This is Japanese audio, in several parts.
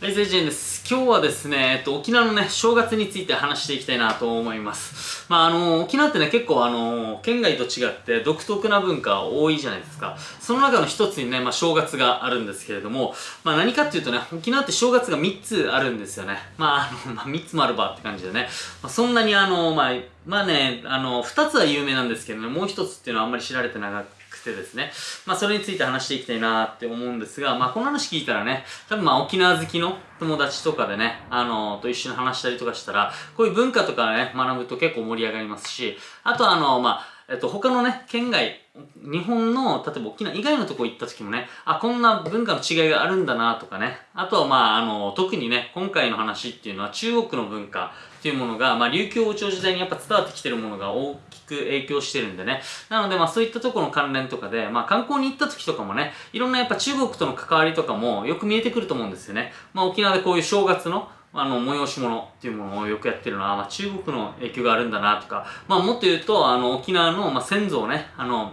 レイゼージェンです。今日はですね、えっと、沖縄のね、正月について話していきたいなと思います。まあ、あの、沖縄ってね、結構あの、県外と違って独特な文化多いじゃないですか。その中の一つにね、まあ、正月があるんですけれども、まあ、何かっていうとね、沖縄って正月が3つあるんですよね。まあ、あの、まあ、3つもあるばって感じでね、まあ、そんなにあの、まあ、まあね、あの、2つは有名なんですけどね、もう1つっていうのはあんまり知られてなくくてですね、まあそれについて話していきたいなって思うんですが、まあこの話聞いたらね、多分まあ沖縄好きの友達とかでね、あのー、と一緒に話したりとかしたら、こういう文化とかね、学ぶと結構盛り上がりますし、あとあのー、まあ、えっと、他のね、県外、日本の、例えば沖縄以外のとこ行った時もね、あ、こんな文化の違いがあるんだなとかね、あとはまあ、あの、特にね、今回の話っていうのは中国の文化っていうものが、まあ、琉球王朝時代にやっぱ伝わってきてるものが大きく影響してるんでね。なのでまあ、そういったところの関連とかで、まあ、観光に行った時とかもね、いろんなやっぱ中国との関わりとかもよく見えてくると思うんですよね。まあ、沖縄でこういう正月のあの、催し物っていうものをよくやってるのは、まあ、中国の影響があるんだなとか、まあ、もっと言うと、あの、沖縄の、まあ、先祖をね、あの、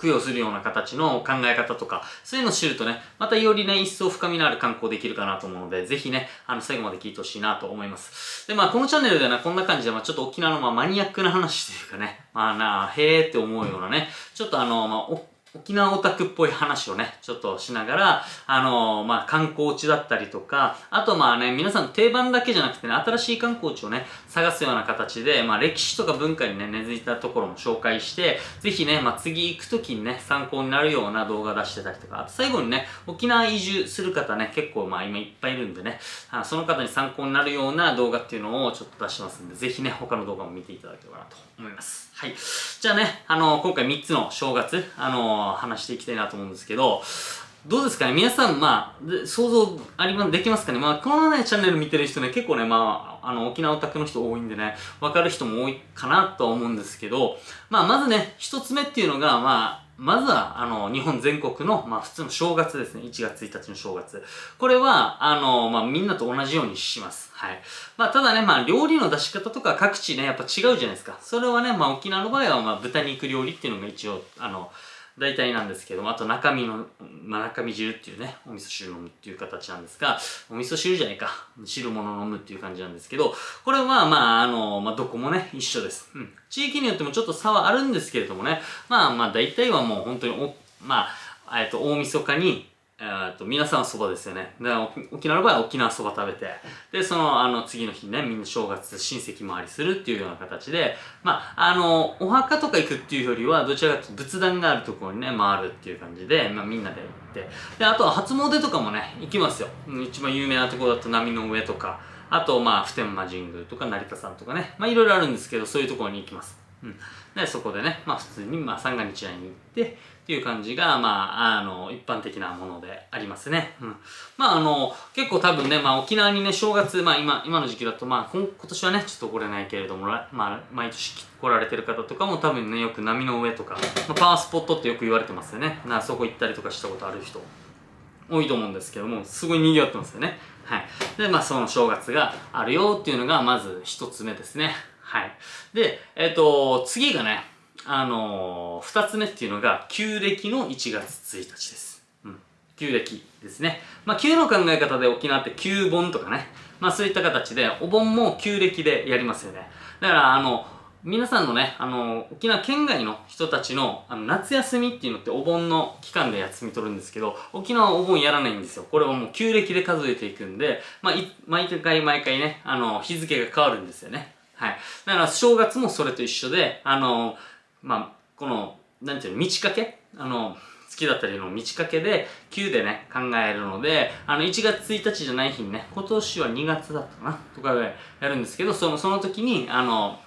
供養するような形の考え方とか、そういうのを知るとね、またよりね、一層深みのある観光できるかなと思うので、ぜひね、あの、最後まで聞いてほしいなと思います。で、まあ、このチャンネルではね、こんな感じで、まあ、ちょっと沖縄の、まあ、マニアックな話というかね、まあなあ、へーって思うようなね、ちょっとあの、まあ、沖縄オタクっぽい話をね、ちょっとしながら、あのー、まあ、観光地だったりとか、あとまあね、皆さん定番だけじゃなくてね、新しい観光地をね、探すような形で、まあ、歴史とか文化にね、根付いたところも紹介して、ぜひね、まあ、次行くときにね、参考になるような動画出してたりとか、あと最後にね、沖縄移住する方ね、結構まあ、今いっぱいいるんでね、その方に参考になるような動画っていうのをちょっと出しますんで、ぜひね、他の動画も見ていただければなと思います。はい。じゃあね、あの、今回3つの正月、あの、話していきたいなと思うんですけど、どうですかね？皆さん、まあ、想像ありま、できますかね？まあ、このね、チャンネル見てる人ね、結構ね、まあ、あの、沖縄オタクの人多いんでね、わかる人も多いかなとは思うんですけど、まあ、まずね、一つ目っていうのが、まあ、まずは、あの、日本全国の、まあ、普通の正月ですね。1月1日の正月。これは、あの、まあ、みんなと同じようにします。はい。まあ、ただね、まあ、料理の出し方とか各地ね、やっぱ違うじゃないですか。それはね、まあ、沖縄の場合は、まあ、豚肉料理っていうのが一応、あの、大体なんですけども、あと中身の、まあ、中身汁っていうね、お味噌汁飲むっていう形なんですが、お味噌汁じゃないか、汁物飲むっていう感じなんですけど、これはまあ、あの、まあ、どこもね、一緒です。うん。地域によってもちょっと差はあるんですけれどもね、まあまあ、大体はもう本当にお、まあ、えっと、大晦日に、えっと、皆さんはそばですよね。で、沖縄の場合は沖縄そば食べて、で、その、あの、次の日ね、みんな正月親戚回りするっていうような形で、まあ、あの、お墓とか行くっていうよりは、どちらかというと仏壇があるところにね、回るっていう感じで、まあ、みんなで行って、で、あとは初詣とかもね、行きますよ。一番有名なところだと波の上とか、あと、まあ、普天間神宮とか成田山とかね、まあ、いろいろあるんですけど、そういうところに行きます。うん。で、そこでね、まあ、普通に、まあ、三が日来に行って、っていう感じが、まあ、あの、一般的なものでありますね。うん。まあ、あの、結構多分ね、まあ、沖縄にね、正月、まあ、今、今の時期だと、まあ、今年はね、ちょっと来れないけれども、まあ、毎年来られてる方とかも多分ね、よく波の上とか、まあ、パワースポットってよく言われてますよね。な、そこ行ったりとかしたことある人、多いと思うんですけども、すごい賑わってますよね。はい。で、まあ、その正月があるよっていうのが、まず一つ目ですね。はい。で、えっ、ー、と、次がね、あのー、二つ目っていうのが、旧暦の1月1日です。うん。旧暦ですね。まあ、旧の考え方で沖縄って旧盆とかね。まあ、そういった形で、お盆も旧暦でやりますよね。だから、あの、皆さんのね、あの、沖縄県外の人たちの、あの、夏休みっていうのってお盆の期間で休み取るんですけど、沖縄はお盆やらないんですよ。これはもう旧暦で数えていくんで、まあ、毎回毎回ね、あの、日付が変わるんですよね。はい。だから、正月もそれと一緒で、あの、まあ、この、なんていうの、満ち欠け？あの、月だったりの満ち欠けで、9でね、考えるので、あの、1月1日じゃない日にね、今年は2月だったかなとかでやるんですけど、その、その時に、あの、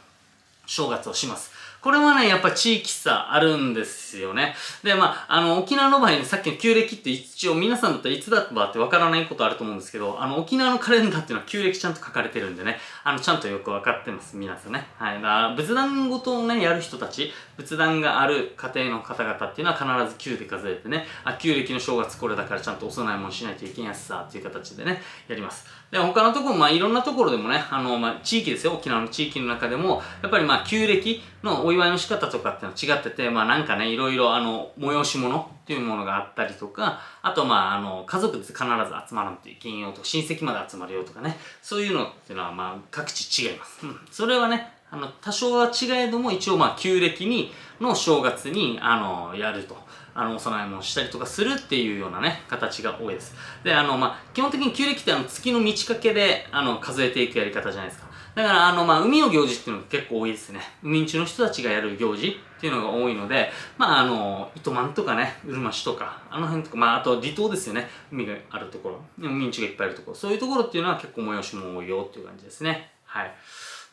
正月をします。これはね、やっぱ地域差あるんですよね。で、まあ、あの、沖縄の場合にさっきの旧暦って一応皆さんだったらいつだったってわからないことあると思うんですけど、あの、沖縄のカレンダーっていうのは旧暦ちゃんと書かれてるんでね、あの、ちゃんとよくわかってます、皆さんね。はい。だから、仏壇ごとをね、やる人たち、仏壇がある家庭の方々っていうのは必ず9で数えてね、あ、旧暦の正月これだからちゃんとお供え物しないといけんやつさ、っていう形でね、やります。で、他のところ、まあ、いろんなところでもね、あの、まあ、地域ですよ、沖縄の地域の中でも、やっぱりまあ、旧暦のお祝いの仕方とかっていうのは違ってて、まあなんかね、いろいろあの、催し物っていうものがあったりとか、あとまあ、あの、家族です必ず集まらんといけんよとか、親戚まで集まるよとかね、そういうのっていうのはまあ、各地違います。うん。それはね、あの、多少は違えども、一応まあ、旧暦に、の正月に、あの、やると。あの、お供え物したりとかするっていうようなね、形が多いです。で、あの、まあ、基本的に旧暦ってあの、月の満ち欠けで、あの、数えていくやり方じゃないですか。だから、あの、まあ、海の行事っていうのが結構多いですね。海んちの人たちがやる行事っていうのが多いので、まあ、あの、糸満とかね、うるま市とか、あの辺とか、まあ、あと離島ですよね。海があるところ。海んちがいっぱいあるところ。そういうところっていうのは結構催しも多いよっていう感じですね。はい。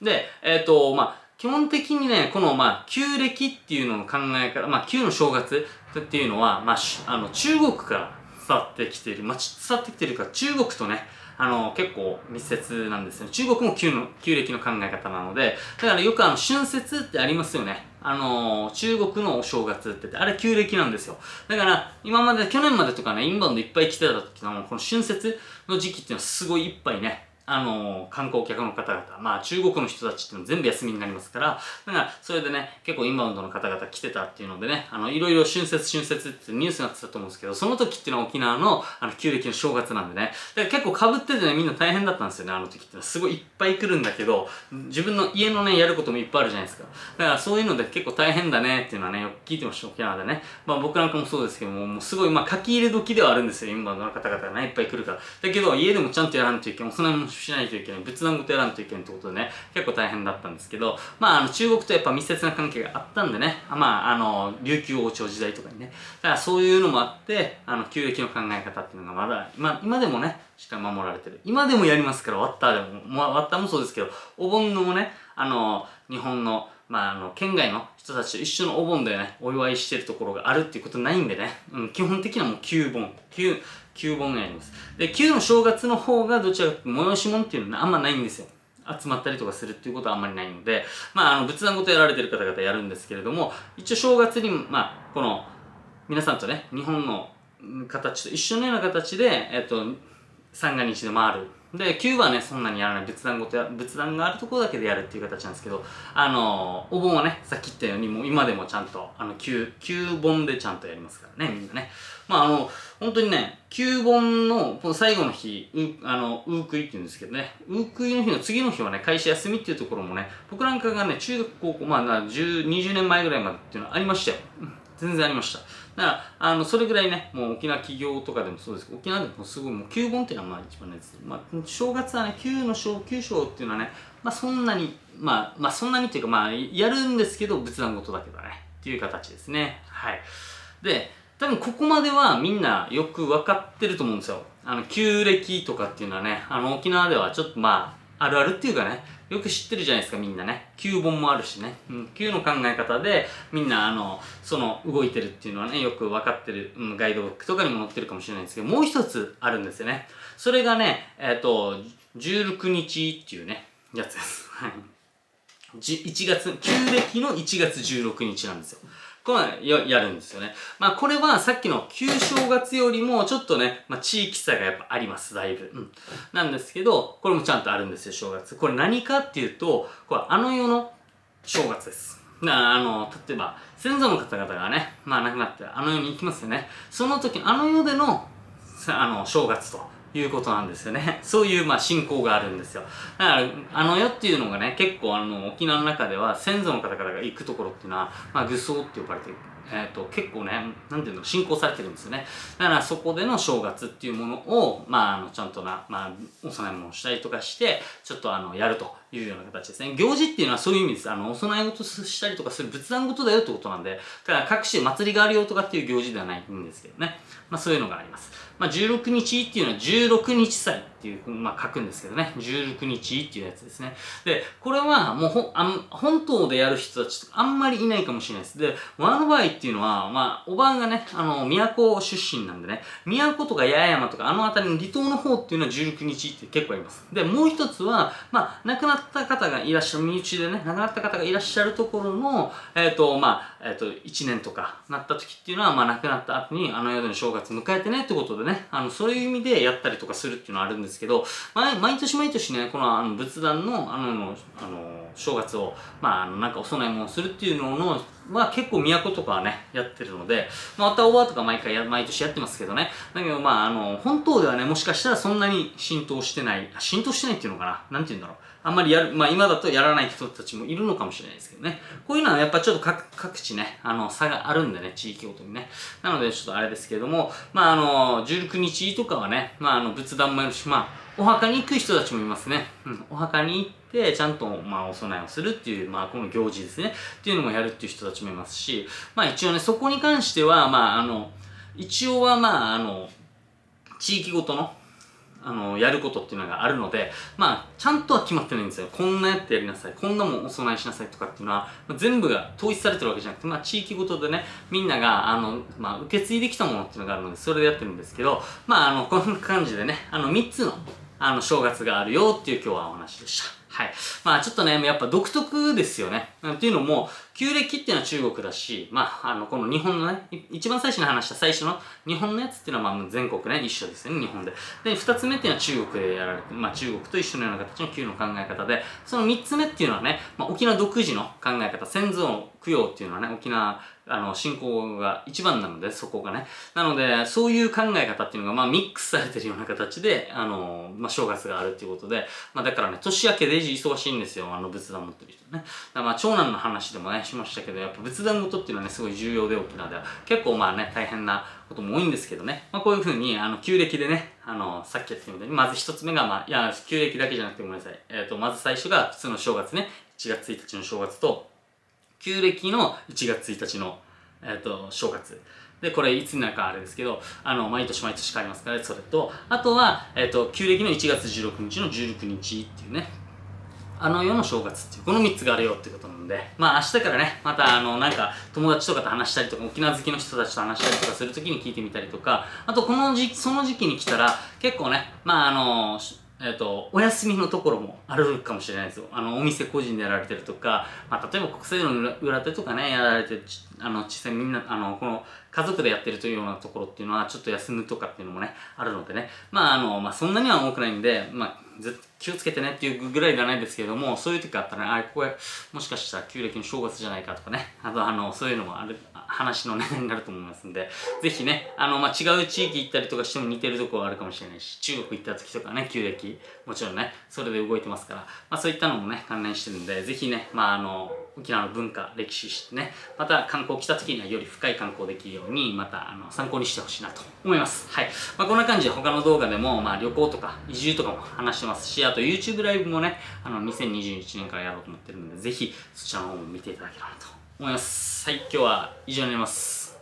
で、えっ、ー、と、まあ、基本的にね、この、まあ、旧暦っていうのの考え方、まあ、旧の正月っていうのは、まあ、あの、中国から伝わってきている、まあ、伝わってきているか中国とね、あの、結構密接なんですよ。中国も旧の、旧暦の考え方なので、だからよくあの、春節ってありますよね。あの、中国のお正月ってあれ旧暦なんですよ。だから、今まで、去年までとかね、インバウンドいっぱい来てた時の、この春節の時期っていうのはすごいいっぱいね、あの、観光客の方々、まあ中国の人たちっていうの全部休みになりますから、だからそれでね、結構インバウンドの方々来てたっていうのでね、あの、いろいろ春節春節ってニュースになってたと思うんですけど、その時っていうのは沖縄の、あの、旧暦の正月なんでね、だから結構被っててね、みんな大変だったんですよね、あの時って。すごいいっぱい来るんだけど、自分の家のね、やることもいっぱいあるじゃないですか。だからそういうので結構大変だねっていうのはね、よく聞いてました、沖縄でね。まあ僕なんかもそうですけども、もうすごい、まあ書き入れ時ではあるんですよ、インバウンドの方々がね、いっぱい来るから。だけど、家でもちゃんとやらんといけない、お供えもしないといけない、決断事やらんといけないってことでね、結構大変だったんですけど、まあ、あの、中国とやっぱ密接な関係があったんでね、まあ、あの、琉球王朝時代とかにね、だからそういうのもあって、あの、旧暦の考え方っていうのがまだ、今、今でもね、しっかり守られてる。今でもやりますから、ワッターでも、ワッターもそうですけど、お盆のもね、あの、日本の、まあ、あの、県外の人たちと一緒のお盆でね、お祝いしてるところがあるっていうことないんでね、うん、基本的にはもう9盆、9、9本やります。で、旧の正月の方がどちらかというと催し物っていうのはあんまないんですよ。集まったりとかするっていうことはあんまりないので、まあ、あの、仏壇ごとやられてる方々やるんですけれども、一応正月に、まあ、この、皆さんとね、日本の形と一緒のような形で、えっと、三が日で回る。で、9はね、そんなにやらない。仏壇ごとや、仏壇があるところだけでやるっていう形なんですけど、あの、お盆はね、さっき言ったように、もう今でもちゃんと、あの、9、9本でちゃんとやりますからね、みんなね。まあ、あの、本当にね、9本の、この最後の日、う、あの、ウークイって言うんですけどね、ウークイの日の次の日はね、会社休みっていうところもね、僕なんかがね、中学高校、まあ、10、20年前ぐらいまでっていうのはありましたよ。全然ありました。だから、あの、それぐらいね、もう沖縄企業とかでもそうですけど、沖縄でもすごいもう9本っていうのはまあ一番ね、まあ、正月はね、9の小、9章っていうのはね、まあそんなに、まあ、まあそんなにっていうか、まあ、やるんですけど、仏壇ごとだけどね、っていう形ですね。はい。で、多分ここまではみんなよく分かってると思うんですよ。あの、旧暦とかっていうのはね、あの、沖縄ではちょっとまあ、あるあるっていうかね、よく知ってるじゃないですか、みんなね。9本もあるしね。うん、旧の考え方で、みんな、あの、その、動いてるっていうのはね、よく分かってる、うん、ガイドブックとかにも載ってるかもしれないんですけど、もう一つあるんですよね。それがね、えっ、ー、と、16日っていうね、やつです。はい。1月、旧暦の1月16日なんですよ。これはやるんですよね。まあこれはさっきの旧正月よりもちょっとね、まあ地域差がやっぱあります、だいぶ。うん。なんですけど、これもちゃんとあるんですよ、正月。これ何かっていうと、これあの世の正月です。なあの、例えば、先祖の方々がね、まあ亡くなってあの世に行きますよね。その時、あの世での、あの、正月と。いうことなんですよね。そういう、まあ、信仰があるんですよ。だから、あの世っていうのがね、結構あの、沖縄の中では先祖の方々が行くところっていうのは、まあ、愚僧って呼ばれてる。えっ、ー、と、結構ね、なんていうの、信仰されてるんですよね。だからそこでの正月っていうものを、まあ、あの、ちゃんとな、まあ、お供え物をしたりとかして、ちょっとあの、やるというような形ですね。行事っていうのはそういう意味です。あの、お供え事したりとかする仏壇事だよってことなんで、だから各種祭りがあるよとかっていう行事ではないんですけどね。まあ、そういうのがあります。まあ、16日っていうのは16日祭っていう、まあ、書くんですけどね。16日っていうやつですね。で、これはもうほあ本島でやる人たちあんまりいないかもしれないです。で、和の場合っていうのは、まあ、おばあがね、あの、都出身なんでね、都とか八重山とかあの辺りの離島の方っていうのは16日って結構あります。で、もう一つは、まあ、亡くなった方がいらっしゃる、身内でね、亡くなった方がいらっしゃるところの、えっ、ー、と、まあ、えっ、ー、と、1年とかなった時っていうのは、まあ、亡くなった後に、あの世での正月迎えてねってことでね、あの、そういう意味でやったりとかするっていうのはあるんですけど、毎毎年毎年ね、このあの仏壇の、あの、あの、正月を、まあ、なんかお供え物をするっていうのの、まあ結構都とかはね、やってるので、まあ、タオーバーとか毎回や、毎年やってますけどね。だけどまあ、あの、本当ではね、もしかしたらそんなに浸透してない、浸透してないっていうのかななんて言うんだろう。あんまりやる、まあ今だとやらない人たちもいるのかもしれないですけどね。こういうのはやっぱちょっと各各地ね、あの、差があるんでね、地域ごとにね。なのでちょっとあれですけれども、まああの、16日とかはね、まああの、仏壇もやるし、まあ、お墓に行く人たちもいますね。うん、お墓に行って、ちゃんと、まあ、お供えをするっていう、まあ、この行事ですね。っていうのもやるっていう人たちもいますし、まあ、一応ね、そこに関しては、まあ、あの、一応は、まあ、あの、地域ごとの、あの、やることっていうのがあるので、まあ、ちゃんとは決まってないんですよ。こんなやってやりなさい。こんなもんお供えしなさいとかっていうのは、まあ、全部が統一されてるわけじゃなくて、まあ、地域ごとでね、みんなが、あの、まあ、受け継いできたものっていうのがあるので、それでやってるんですけど、まあ、あの、こんな感じでね、あの、3つの、あの、正月があるよっていう今日はお話でした。はい。まあちょっとね、やっぱ独特ですよね。っていうのも、旧暦っていうのは中国だし、まあ、あの、この日本のね、一番最初に話した最初の日本のやつっていうのはまあ全国ね、一緒ですよね、日本で。で、二つ目っていうのは中国でやられて、まあ中国と一緒のような形の旧の考え方で、その三つ目っていうのはね、まあ沖縄独自の考え方、先祖供養っていうのはね、沖縄、あの、信仰が一番なので、そこがね。なので、そういう考え方っていうのが、まあ、ミックスされてるような形で、あの、まあ、正月があるっていうことで、まあ、だからね、年明けで忙しいんですよ、あの、仏壇持ってる人ね。まあ、長男の話でもね、しましたけど、やっぱ仏壇ごとっていうのはね、すごい重要で、沖縄では。結構まあね、大変なことも多いんですけどね。まあ、こういうふうに、あの、旧暦でね、あの、さっきやってみたように、まず一つ目が、まあ、いや、旧暦だけじゃなくてごめんなさい。えっ、ー、と、まず最初が普通の正月ね、1月1日の正月と、旧暦の1月1日の、えっ、ー、と、正月。で、これいつになるかあれですけど、あの、毎年毎年変わりますから、それと、あとは、えっ、ー、と、旧暦の1月16日の16日っていうね、あの世の正月っていう、この3つがあるよってことなんで、まあ明日からね、またあの、なんか友達とかと話したりとか、沖縄好きの人たちと話したりとかするときに聞いてみたりとか、あとこの時期、その時期に来たら、結構ね、まああの、えっ、ー、と、お休みのところもあるかもしれないですよ。あの、お店個人でやられてるとか、まあ、例えば国際の裏裏手とかね、やられてる、あの、実際みんな、あの、この、家族でやってるというようなところっていうのは、ちょっと休むとかっていうのもね、あるのでね。まあ、あの、まあ、そんなには多くないんで、まあ、気をつけてねっていうぐらいじゃないですけれども、そういう時があったらね、あれ、これ、もしかしたら旧暦の正月じゃないかとかね、あと、あの、そういうのもある、話のネタになると思いますんで、ぜひね、あの、まあ、違う地域行ったりとかしても似てるところはあるかもしれないし、中国行った時とかね、旧暦、もちろんね、それで動いてますから、まあ、そういったのもね、関連してるんで、ぜひね、まあ、あの、沖縄の文化、歴史してね、また観光来た時にはより深い観光できるように、また、あの、参考にしてほしいなと思います。はい。まあ、こんな感じで他の動画でも、まあ、旅行とか移住とかも話してますし、あと YouTube ライブもね、あの、2021年からやろうと思ってるので、ぜひそちらの方も見ていただければなと思います。はい、今日は以上になります。